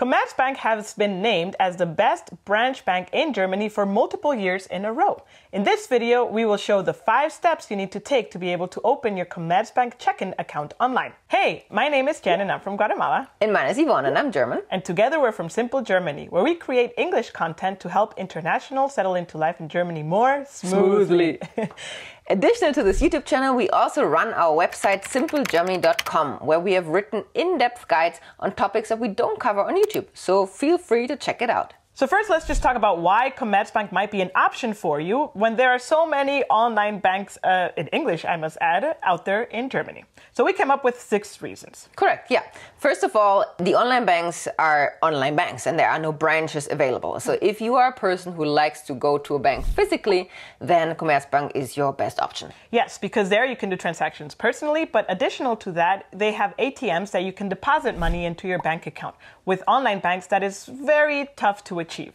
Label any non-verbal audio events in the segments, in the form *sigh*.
Commerzbank has been named as the best branch bank in Germany for multiple years in a row. In this video, we will show the five steps you need to take to be able to open your Commerzbank checking account online. Hey, my name is Jen and I'm from Guatemala. And mine is Yvonne and I'm German. And together we're from Simple Germany, where we create English content to help international settle into life in Germany more smoothly. *laughs* Additional to this YouTube channel, we also run our website simplegermany.com, where we have written in depth guides on topics that we don't cover on YouTube. So feel free to check it out. So first, let's just talk about why Commerzbank might be an option for you when there are so many online banks, uh, in English, I must add, out there in Germany. So we came up with six reasons. Correct, yeah. First of all, the online banks are online banks and there are no branches available. So if you are a person who likes to go to a bank physically, then Commerzbank is your best option. Yes, because there you can do transactions personally, but additional to that, they have ATMs that you can deposit money into your bank account. With online banks, that is very tough to achieve.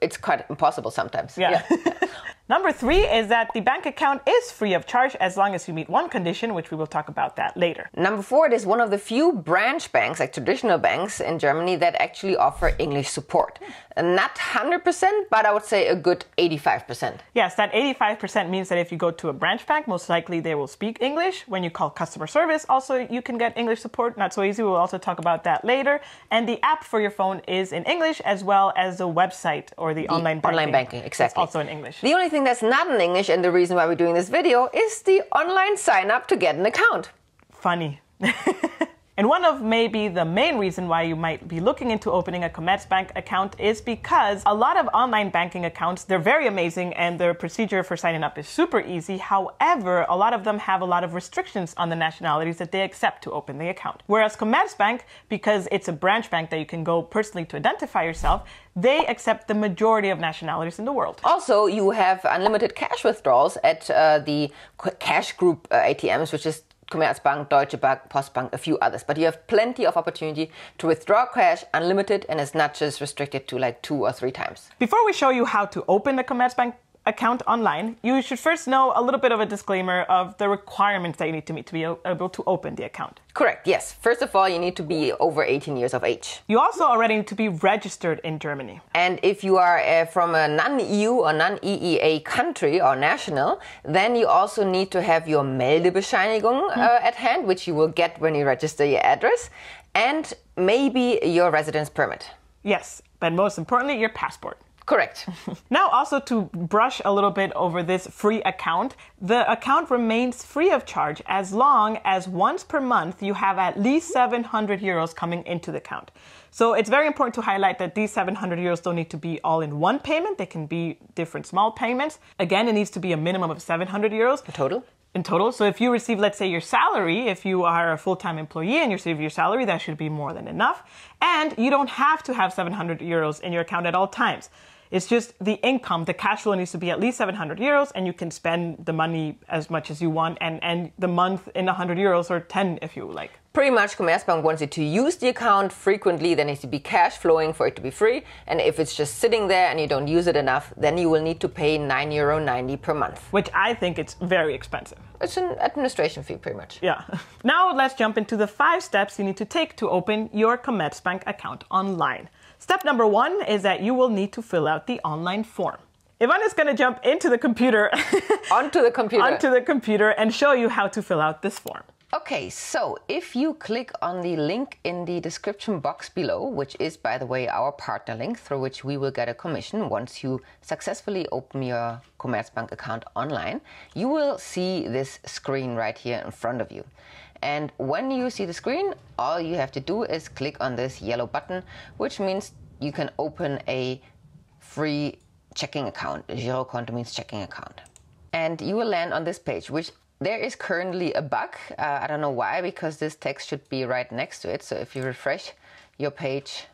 It's quite impossible sometimes. Yeah. yeah. *laughs* Number three is that the bank account is free of charge as long as you meet one condition, which we will talk about that later. Number four, it is one of the few branch banks, like traditional banks in Germany, that actually offer English support. Not 100%, but I would say a good 85%. Yes, that 85% means that if you go to a branch bank, most likely they will speak English. When you call customer service, also you can get English support. Not so easy. We'll also talk about that later. And the app for your phone is in English as well as the website or the, the online banking. Online banking, exactly. also in English. The only thing that's not in English and the reason why we're doing this video is the online sign up to get an account. Funny. *laughs* And one of maybe the main reason why you might be looking into opening a Commerzbank account is because a lot of online banking accounts, they're very amazing and their procedure for signing up is super easy. However, a lot of them have a lot of restrictions on the nationalities that they accept to open the account. Whereas Commerzbank, because it's a branch bank that you can go personally to identify yourself, they accept the majority of nationalities in the world. Also, you have unlimited cash withdrawals at uh, the cash group uh, ATMs, which is Commerzbank, Deutsche Bank, Postbank, a few others. But you have plenty of opportunity to withdraw cash unlimited and it's not just restricted to like two or three times. Before we show you how to open the Commerzbank account online, you should first know a little bit of a disclaimer of the requirements that you need to meet to be able to open the account. Correct, yes. First of all, you need to be over 18 years of age. You also already need to be registered in Germany. And if you are uh, from a non EU or non EEA country or national, then you also need to have your Meldebescheinigung uh, hmm. at hand, which you will get when you register your address, and maybe your residence permit. Yes, but most importantly, your passport. Correct. *laughs* now, also to brush a little bit over this free account, the account remains free of charge as long as once per month you have at least 700 euros coming into the account. So it's very important to highlight that these 700 euros don't need to be all in one payment. They can be different small payments. Again, it needs to be a minimum of 700 euros. A total? in total. So if you receive, let's say, your salary, if you are a full time employee and you receive your salary, that should be more than enough. And you don't have to have 700 euros in your account at all times. It's just the income, the cash flow needs to be at least 700 euros, and you can spend the money as much as you want, and, and the month in 100 euros or 10 if you like. Pretty much, Commerzbank wants you to use the account frequently. There needs to be cash flowing for it to be free. And if it's just sitting there and you don't use it enough, then you will need to pay 9 euro 90 per month. Which I think it's very expensive. It's an administration fee, pretty much. Yeah. *laughs* Now let's jump into the five steps you need to take to open your Commerzbank account online. Step number one is that you will need to fill out the online form. Yvonne is going to jump into the computer. *laughs* onto the computer. onto the computer and show you how to fill out this form. Okay, so if you click on the link in the description box below, which is, by the way, our partner link through which we will get a commission once you successfully open your Commerzbank account online, you will see this screen right here in front of you. And when you see the screen, all you have to do is click on this yellow button, which means you can open a free checking account. Girokonto means checking account. And you will land on this page, which there is currently a bug. Uh, I don't know why, because this text should be right next to it. So if you refresh your page,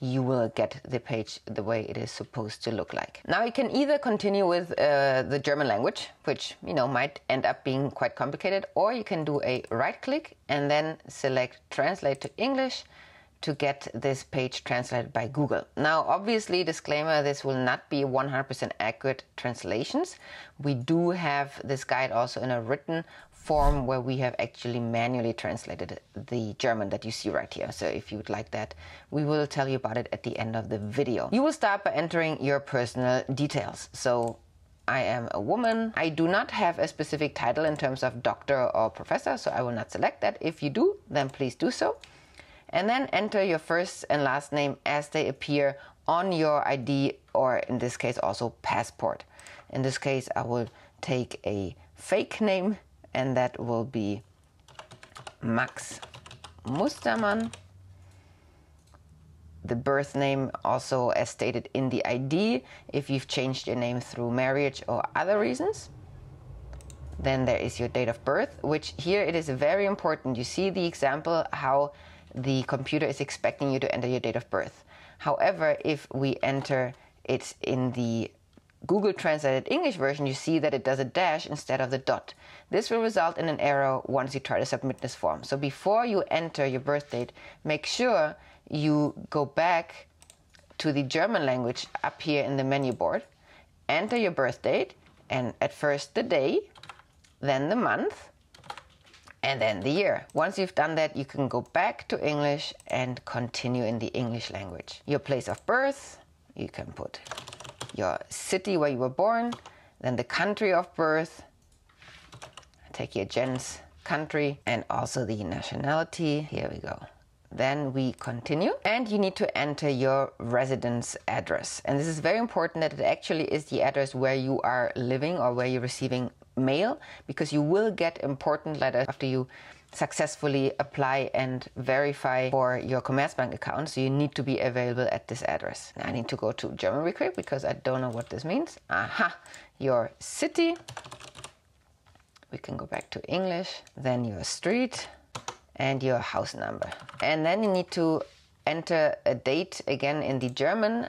you will get the page the way it is supposed to look like. Now you can either continue with uh, the German language, which you know might end up being quite complicated, or you can do a right click and then select translate to English to get this page translated by Google. Now, obviously, disclaimer, this will not be 100% accurate translations. We do have this guide also in a written form where we have actually manually translated the German that you see right here. So if you would like that, we will tell you about it at the end of the video. You will start by entering your personal details. So I am a woman. I do not have a specific title in terms of doctor or professor, so I will not select that. If you do, then please do so. And then enter your first and last name as they appear on your ID or in this case also passport. In this case, I will take a fake name and that will be Max Mustermann. The birth name also as stated in the ID if you've changed your name through marriage or other reasons. Then there is your date of birth, which here it is very important. You see the example how the computer is expecting you to enter your date of birth. However, if we enter it in the Google Translated English version, you see that it does a dash instead of the dot. This will result in an error once you try to submit this form. So before you enter your birth date, make sure you go back to the German language up here in the menu board, enter your birth date, and at first the day, then the month, and then the year. Once you've done that, you can go back to English and continue in the English language. Your place of birth, you can put your city where you were born, then the country of birth, take your Jen's country, and also the nationality. Here we go. Then we continue and you need to enter your residence address. And this is very important that it actually is the address where you are living or where you're receiving mail because you will get important letters after you successfully apply and verify for your Commerzbank account. So you need to be available at this address. I need to go to German real because I don't know what this means. Aha, your city. We can go back to English. Then your street and your house number. And then you need to enter a date again in the German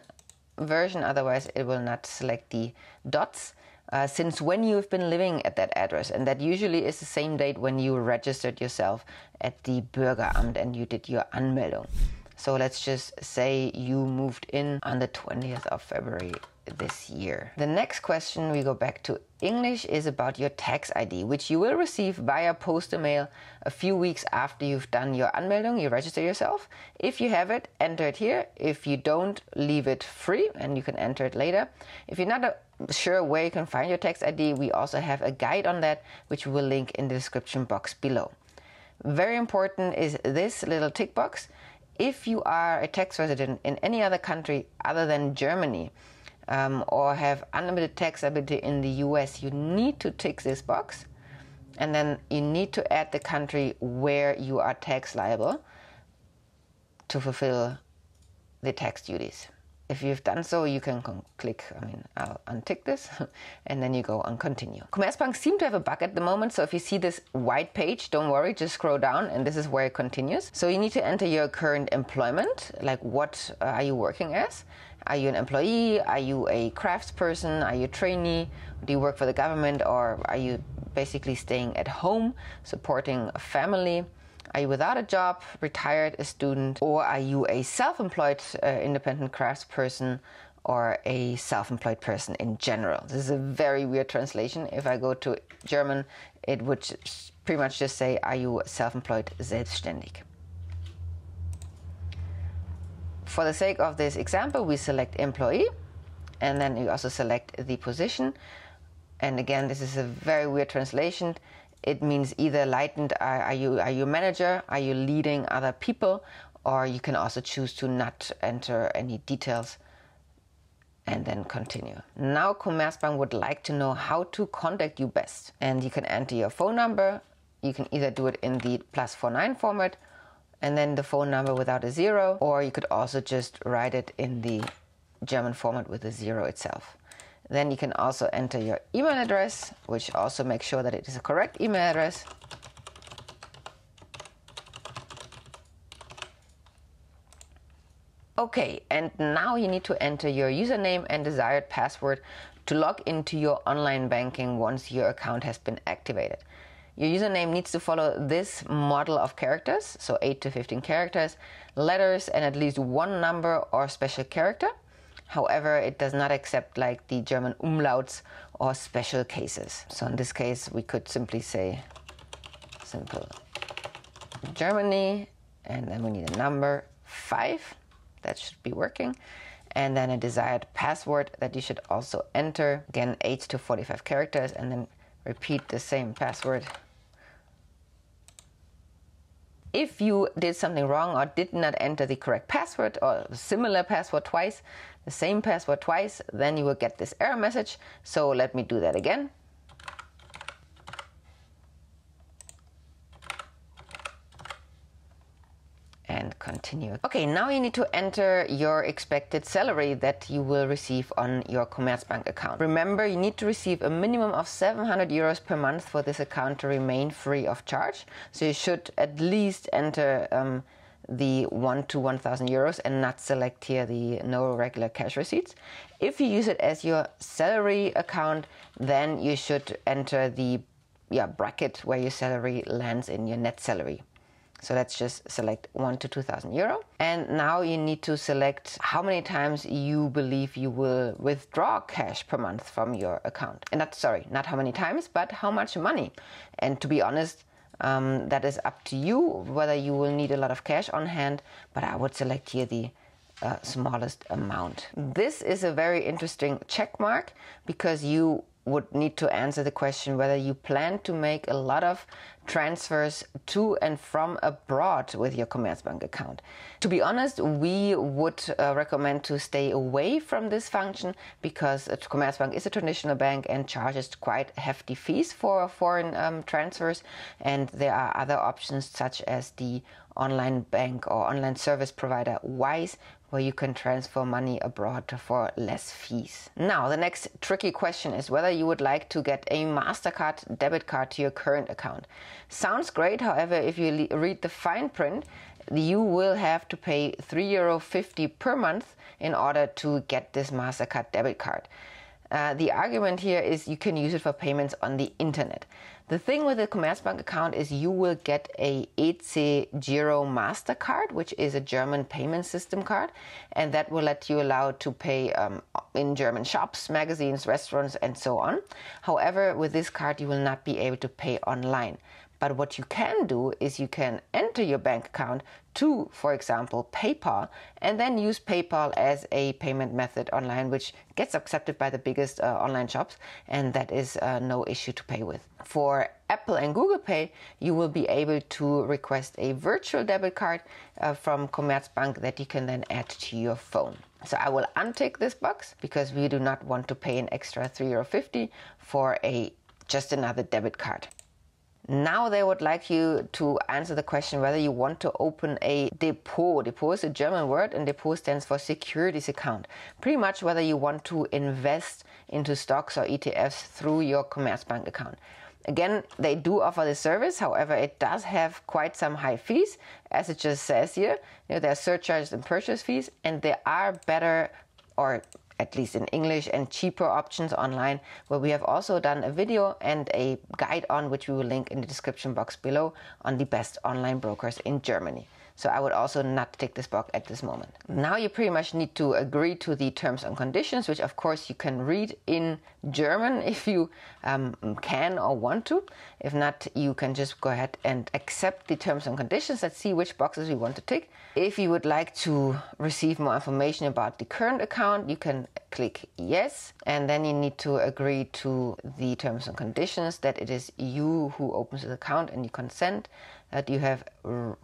version, otherwise it will not select the dots. Uh, since when you've been living at that address, and that usually is the same date when you registered yourself at the Bürgeramt and you did your Anmeldung. So let's just say you moved in on the 20th of February this year. The next question we go back to English is about your tax ID, which you will receive via postal mail a few weeks after you've done your Anmeldung, you register yourself. If you have it, enter it here. If you don't, leave it free and you can enter it later. If you're not sure where you can find your tax ID, we also have a guide on that, which we will link in the description box below. Very important is this little tick box if you are a tax resident in any other country other than Germany um, or have unlimited tax ability in the US, you need to tick this box and then you need to add the country where you are tax liable to fulfill the tax duties. If you've done so, you can click, I mean, I'll untick this, *laughs* and then you go on continue. Commerzbank seem to have a bug at the moment, so if you see this white page, don't worry, just scroll down, and this is where it continues. So you need to enter your current employment, like what uh, are you working as? Are you an employee? Are you a craftsperson? Are you a trainee? Do you work for the government, or are you basically staying at home, supporting a family? Are you without a job, retired, a student, or are you a self employed uh, independent craftsperson or a self employed person in general? This is a very weird translation. If I go to German, it would pretty much just say, Are you self employed, selbstständig? For the sake of this example, we select employee and then you also select the position. And again, this is a very weird translation it means either lightened are, are, you are you manager are you leading other people or you can also choose to not enter any details and then continue. Now Commerzbank would like to know how to contact you best and you can enter your phone number. You can either do it in the plus 49 format and then the phone number without a zero or you could also just write it in the German format with a zero itself. Then you can also enter your email address, which also makes sure that it is a correct email address. Okay, and now you need to enter your username and desired password to log into your online banking once your account has been activated. Your username needs to follow this model of characters, so 8 to 15 characters, letters, and at least one number or special character. However, it does not accept like the German umlauts or special cases. So in this case, we could simply say simple Germany, and then we need a number five. That should be working. And then a desired password that you should also enter. Again, 8 to 45 characters, and then repeat the same password. If you did something wrong or did not enter the correct password or similar password twice, the same password twice, then you will get this error message. So let me do that again. and continue. Okay, now you need to enter your expected salary that you will receive on your Commerzbank account. Remember, you need to receive a minimum of 700 euros per month for this account to remain free of charge. So you should at least enter um, the 1 to 1000 euros and not select here the no regular cash receipts. If you use it as your salary account, then you should enter the yeah, bracket where your salary lands in your net salary. So let's just select 1 to 2000 euro. And now you need to select how many times you believe you will withdraw cash per month from your account. And not, sorry, not how many times, but how much money. And to be honest, um, that is up to you whether you will need a lot of cash on hand, but I would select here the uh, smallest amount. This is a very interesting check mark because you would need to answer the question whether you plan to make a lot of transfers to and from abroad with your Commerzbank account. To be honest, we would uh, recommend to stay away from this function because Commerzbank is a traditional bank and charges quite hefty fees for foreign um, transfers, and there are other options such as the online bank or online service provider Wise, where you can transfer money abroad for less fees. Now, the next tricky question is whether you would like to get a MasterCard debit card to your current account. Sounds great, however, if you read the fine print, you will have to pay €3.50 per month in order to get this MasterCard debit card. Uh, the argument here is you can use it for payments on the internet. The thing with the Commerzbank account is you will get a EC Giro Mastercard, which is a German payment system card, and that will let you allow to pay um, in German shops, magazines, restaurants, and so on. However, with this card, you will not be able to pay online. But what you can do is you can enter your bank account to, for example, PayPal, and then use PayPal as a payment method online, which gets accepted by the biggest uh, online shops, and that is uh, no issue to pay with. For Apple and Google Pay, you will be able to request a virtual debit card uh, from Commerzbank that you can then add to your phone. So I will untick this box because we do not want to pay an extra 3 euro 50 for a just another debit card. Now they would like you to answer the question whether you want to open a depot. Depot is a German word and depot stands for securities account. Pretty much whether you want to invest into stocks or ETFs through your Commerzbank account. Again, they do offer this service, however, it does have quite some high fees, as it just says here. You know, there are surcharges and purchase fees, and there are better or at least in English, and cheaper options online, where we have also done a video and a guide on, which we will link in the description box below, on the best online brokers in Germany. So I would also not take this box at this moment. Now you pretty much need to agree to the terms and conditions, which of course you can read in German *laughs* if you um, can or want to. If not, you can just go ahead and accept the terms and conditions. Let's see which boxes we want to tick. If you would like to receive more information about the current account, you can click yes, and then you need to agree to the terms and conditions that it is you who opens the account and you consent that you have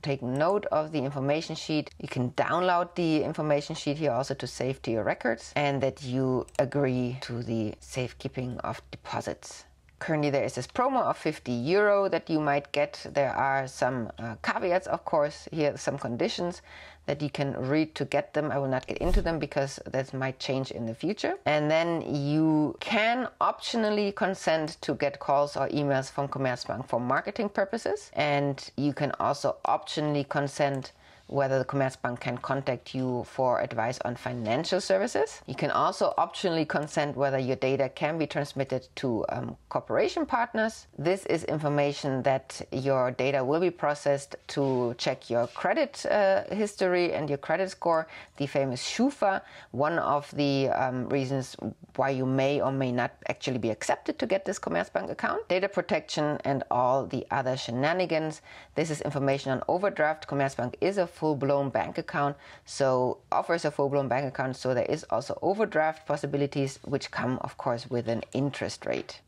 taken note of the information sheet. You can download the information sheet here also to save to your records and that you agree to the safekeeping of deposits. Currently, there is this promo of 50 euro that you might get. There are some uh, caveats, of course, here, some conditions that you can read to get them. I will not get into them because that might change in the future. And then you can optionally consent to get calls or emails from Commerzbank for marketing purposes. And you can also optionally consent whether the Commerzbank can contact you for advice on financial services. You can also optionally consent whether your data can be transmitted to um, corporation partners. This is information that your data will be processed to check your credit uh, history and your credit score, the famous Schufa, one of the um, reasons why you may or may not actually be accepted to get this Commerzbank account. Data protection and all the other shenanigans. This is information on overdraft. Commerzbank is a full-blown bank account, so offers a full-blown bank account, so there is also overdraft possibilities, which come, of course, with an interest rate.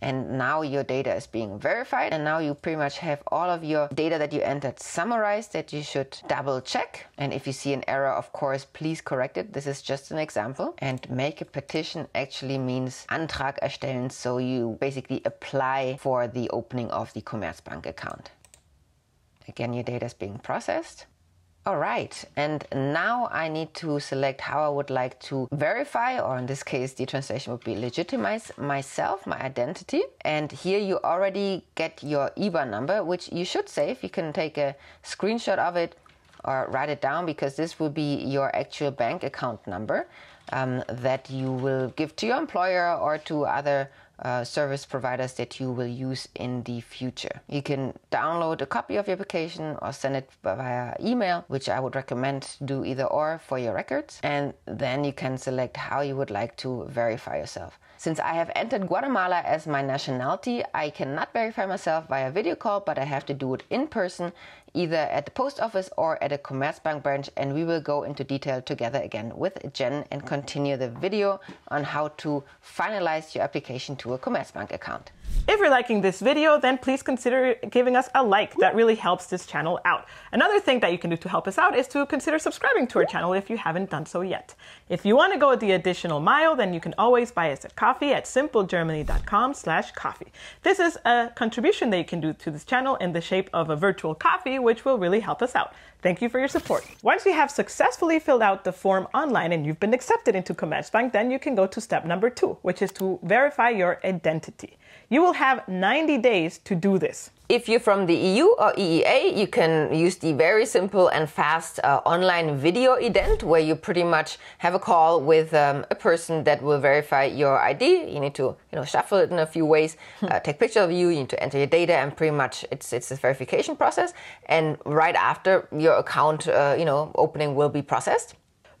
And now your data is being verified and now you pretty much have all of your data that you entered summarized that you should double check. And if you see an error of course please correct it. This is just an example. And make a petition actually means Antrag erstellen so you basically apply for the opening of the Commerzbank account again your data is being processed all right, and now I need to select how I would like to verify, or in this case, the translation would be legitimize myself, my identity. And here you already get your IBAN number, which you should save. You can take a screenshot of it or write it down because this will be your actual bank account number um, that you will give to your employer or to other uh, service providers that you will use in the future. You can download a copy of your application or send it via email, which I would recommend do either or for your records. And then you can select how you would like to verify yourself. Since I have entered Guatemala as my nationality, I cannot verify myself via video call, but I have to do it in person either at the post office or at a Commerzbank branch and we will go into detail together again with Jen and continue the video on how to finalize your application to a Commerzbank account. If you're liking this video, then please consider giving us a like. That really helps this channel out. Another thing that you can do to help us out is to consider subscribing to our channel if you haven't done so yet. If you want to go the additional mile, then you can always buy us a coffee at simplegermany.com slash coffee. This is a contribution that you can do to this channel in the shape of a virtual coffee, which will really help us out. Thank you for your support. Once you have successfully filled out the form online and you've been accepted into Commerzbank, then you can go to step number two, which is to verify your identity. You will have 90 days to do this. If you're from the EU or EEA, you can use the very simple and fast uh, online video ident where you pretty much have a call with um, a person that will verify your ID. You need to, you know, shuffle it in a few ways, uh, take picture of you, you need to enter your data, and pretty much it's it's a verification process. And right after your account, uh, you know, opening will be processed.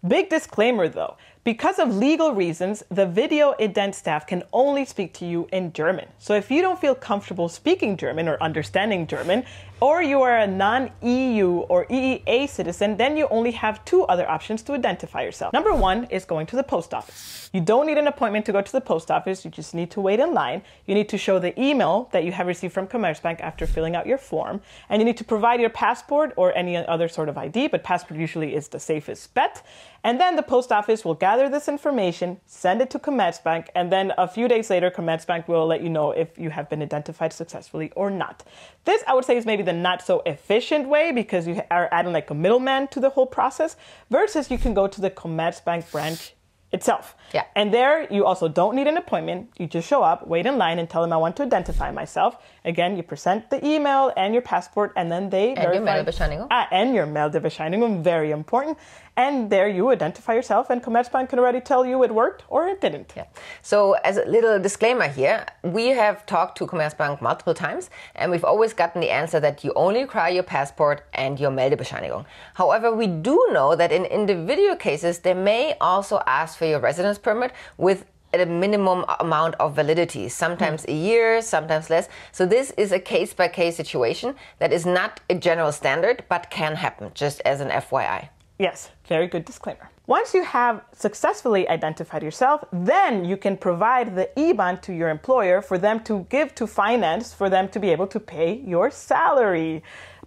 Big disclaimer though, because of legal reasons, the video ident staff can only speak to you in German. So if you don't feel comfortable speaking German or understanding German, or you are a non-EU or EEA citizen, then you only have two other options to identify yourself. Number one is going to the post office. You don't need an appointment to go to the post office, you just need to wait in line. You need to show the email that you have received from Commerzbank after filling out your form, and you need to provide your passport or any other sort of ID, but passport usually is the safest bet. And then the post office will gather this information, send it to Commerzbank, and then a few days later, Commerzbank will let you know if you have been identified successfully or not. This, I would say, is maybe the not so efficient way because you are adding like a middleman to the whole process versus you can go to the Commerzbank branch itself. Yeah. And there you also don't need an appointment. You just show up, wait in line and tell them I want to identify myself. Again, you present the email and your passport and then they and verify. Your Meldebescheinigung. Ah, and your Meldebescheinigung, very important. And there you identify yourself and Commerzbank can already tell you it worked or it didn't. Yeah. So as a little disclaimer here, we have talked to Commerzbank multiple times and we've always gotten the answer that you only require your passport and your Meldebescheinigung. However, we do know that in individual cases, they may also ask for your residence permit with a minimum amount of validity, sometimes a year, sometimes less. So this is a case by case situation that is not a general standard, but can happen, just as an FYI. Yes, very good disclaimer. Once you have successfully identified yourself, then you can provide the IBAN to your employer for them to give to finance for them to be able to pay your salary.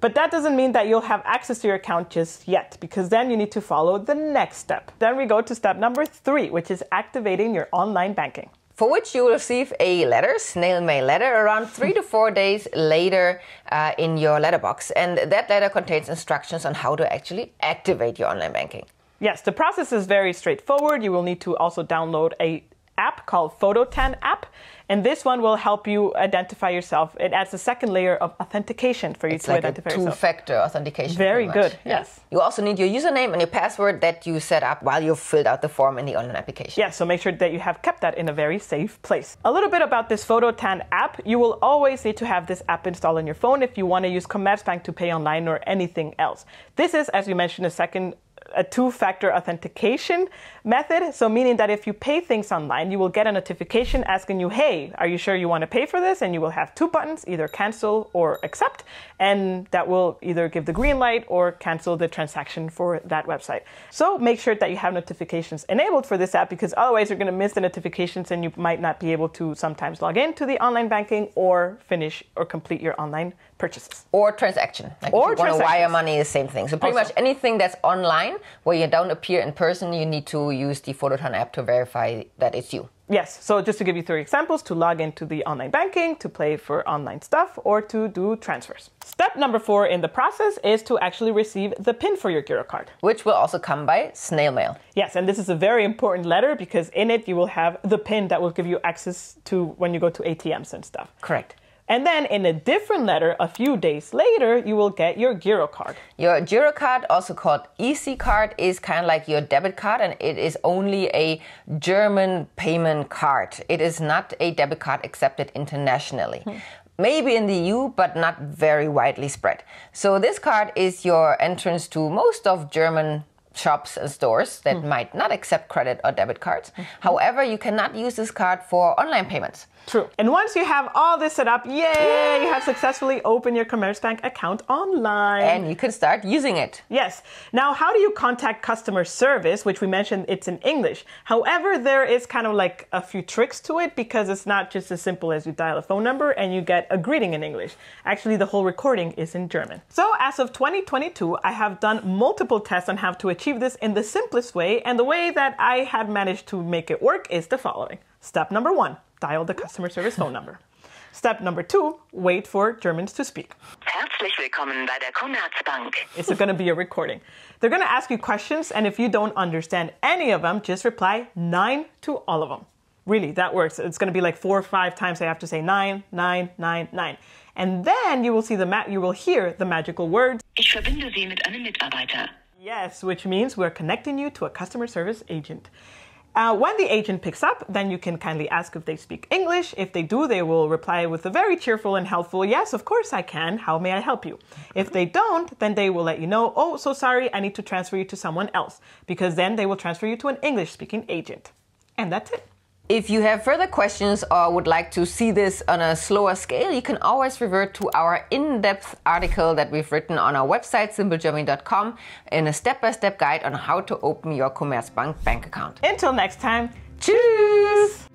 But that doesn't mean that you'll have access to your account just yet, because then you need to follow the next step. Then we go to step number three, which is activating your online banking for which you will receive a letter, snail mail letter, around three to four days later uh, in your letterbox. And that letter contains instructions on how to actually activate your online banking. Yes, the process is very straightforward. You will need to also download a app called Phototan app. And this one will help you identify yourself. It adds a second layer of authentication for you It's to like identify a yourself. two-factor authentication. Very good, yes. You also need your username and your password that you set up while you filled out the form in the online application. Yeah, so make sure that you have kept that in a very safe place. A little bit about this Phototan app. You will always need to have this app installed on your phone if you want to use Commerzbank to pay online or anything else. This is, as we mentioned, a second a two-factor authentication method. So meaning that if you pay things online, you will get a notification asking you, "Hey, are you sure you want to pay for this?" And you will have two buttons, either cancel or accept, and that will either give the green light or cancel the transaction for that website. So make sure that you have notifications enabled for this app because otherwise you're going to miss the notifications and you might not be able to sometimes log into the online banking or finish or complete your online purchases. Or transaction. Like Or if you want to wire money, the same thing. So pretty Also. much anything that's online where you don't appear in person, you need to use the Phototan app to verify that it's you. Yes, so just to give you three examples to log into the online banking, to pay for online stuff, or to do transfers. Step number four in the process is to actually receive the PIN for your Giro card. Which will also come by snail mail. Yes, and this is a very important letter because in it you will have the PIN that will give you access to when you go to ATMs and stuff. Correct. And then in a different letter, a few days later, you will get your Giro card. Your Giro card, also called EC card, is kind of like your debit card and it is only a German payment card. It is not a debit card accepted internationally. Hmm. Maybe in the EU, but not very widely spread. So, this card is your entrance to most of German shops and stores that hmm. might not accept credit or debit cards. Hmm. However, you cannot use this card for online payments. True. And once you have all this set up, yay, you have successfully opened your Commerzbank account online. And you can start using it. Yes. Now, how do you contact customer service, which we mentioned it's in English? However, there is kind of like a few tricks to it because it's not just as simple as you dial a phone number and you get a greeting in English. Actually, the whole recording is in German. So, as of 2022, I have done multiple tests on how to achieve this in the simplest way, and the way that I had managed to make it work is the following. Step number one dial the customer service phone number. Step number two wait for Germans to speak. Herzlich willkommen bei der Commerzbank. It's going to be a recording. They're going to ask you questions, and if you don't understand any of them, just reply nine to all of them. Really, that works. It's going to be like four or five times I have to say nine, nine, nine, nine. And then you will see the ma- you will hear the magical words Ich verbinde Sie mit einem Mitarbeiter. yes, which means we're connecting you to a customer service agent. Uh, when the agent picks up, then you can kindly ask if they speak English. If they do, they will reply with a very cheerful and helpful, Yes, of course I can. How may I help you? If they don't, then they will let you know, Oh, so sorry, I need to transfer you to someone else. Because then they will transfer you to an English speaking agent. And that's it. If you have further questions or would like to see this on a slower scale, you can always revert to our in depth article that we've written on our website, simplegermany.com, in a step by step guide on how to open your Commerzbank bank account. Until next time, Tschüss!